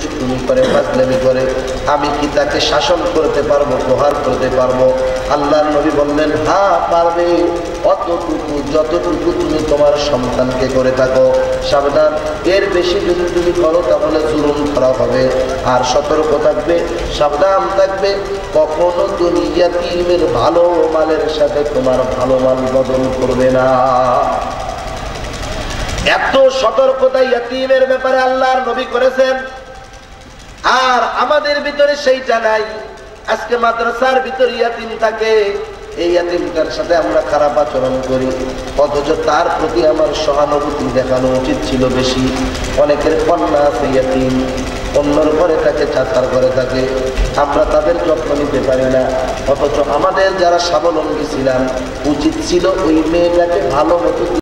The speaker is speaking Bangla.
দুষ্টুমি করে ফাজলামি করে, আমি কি তাকে শাসন করতে পারব, প্রহার করতে পারব? আল্লাহর নবী বললেন হ্যাঁ পারবে। অতটুকু, যতটুকু তুমি তোমার সন্তানকে করে থাকো, সাবধান। এর বেশি যদি তুমি করো, তাহলে জুলুম করা হবে। আর সতর্ক থাকবে, সাবধান থাকবে। কখনো তুমি ইয়াতিমের ভালো মালের সাথে তোমার ভালো মাল বদল করবে না। এত সতর্কতা ইয়াতিমের ব্যাপারে আল্লাহর নবী করেছেন। আর আমাদের ভিতরে সেইটা নাই। আজকে মাদ্রাসার ভিতরে ইয়াতিম থাকে। এই ইয়াতিমটার সাথে আমরা খারাপ আচরণ করি। অথচ তার প্রতি আমার সহানুভূতি দেখানো উচিত ছিল বেশি। অনেকের কন্যা আছে ইয়াতিম। অন্যর ঘরে থাকে, চাচার ঘরে থাকে। আমরা তাদের যত্ন নিতে পারি না। অথচ আমাদের যারা স্বাবলম্বী ছিলাম, উচিত ছিল ওই মেয়েটাকে ভালো মতো